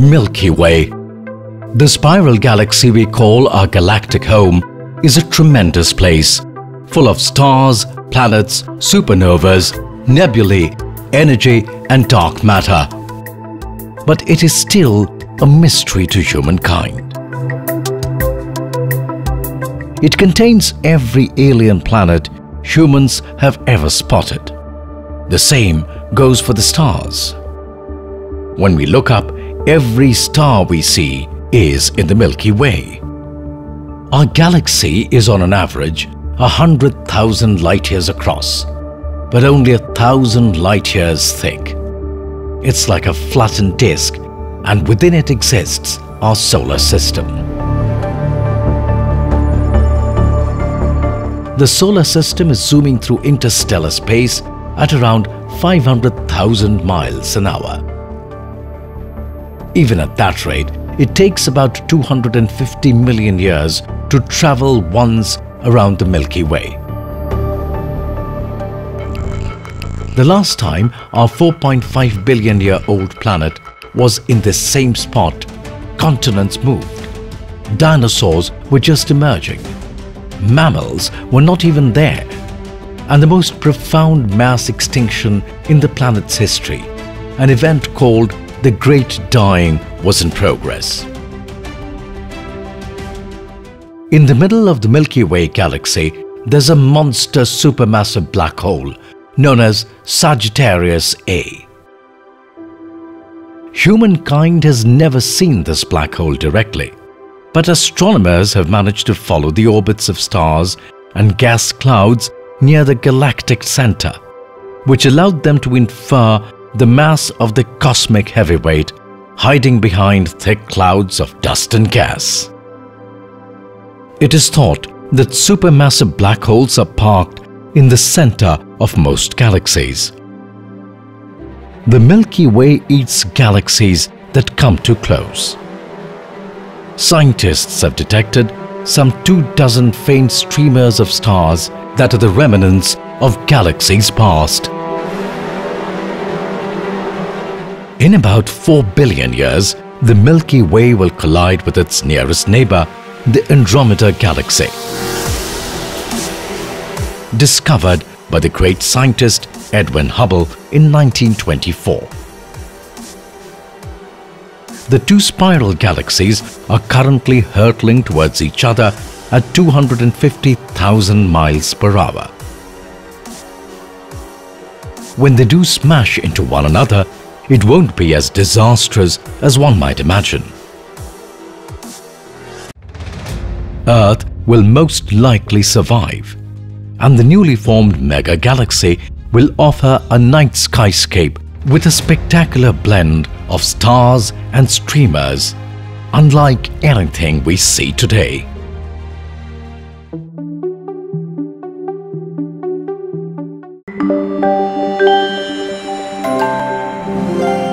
Milky Way. The spiral galaxy we call our galactic home is a tremendous place, full of stars, planets, supernovas, nebulae, energy and dark matter. But it is still a mystery to humankind. It contains every alien planet humans have ever spotted. The same goes for the stars. When we look up, every star we see is in the Milky Way. Our galaxy is on an average 100,000 light years across, but only a thousand light years thick. It's like a flattened disk and within it exists our solar system. The solar system is zooming through interstellar space at around 500,000 miles an hour. Even at that rate, it takes about 250 million years to travel once around the Milky Way. The last time our 4.5 billion year old planet was in this same spot, continents moved. Dinosaurs were just emerging. Mammals were not even there. And the most profound mass extinction in the planet's history, an event called the Great Dying was in progress. In the middle of the Milky Way galaxy, there's a monster supermassive black hole known as Sagittarius A. Humankind has never seen this black hole directly, but astronomers have managed to follow the orbits of stars and gas clouds near the galactic center, which allowed them to infer the mass of the cosmic heavyweight hiding behind thick clouds of dust and gas. It is thought that supermassive black holes are parked in the center of most galaxies. The Milky Way eats galaxies that come too close. Scientists have detected some two dozen faint streamers of stars that are the remnants of galaxies past. In about 4 billion years, the Milky Way will collide with its nearest neighbor, the Andromeda Galaxy. Discovered by the great scientist Edwin Hubble in 1924. The two spiral galaxies are currently hurtling towards each other at 250,000 miles per hour. When they do smash into one another, it won't be as disastrous as one might imagine. Earth will most likely survive and the newly formed mega galaxy will offer a night skyscape with a spectacular blend of stars and streamers, unlike anything we see today. You.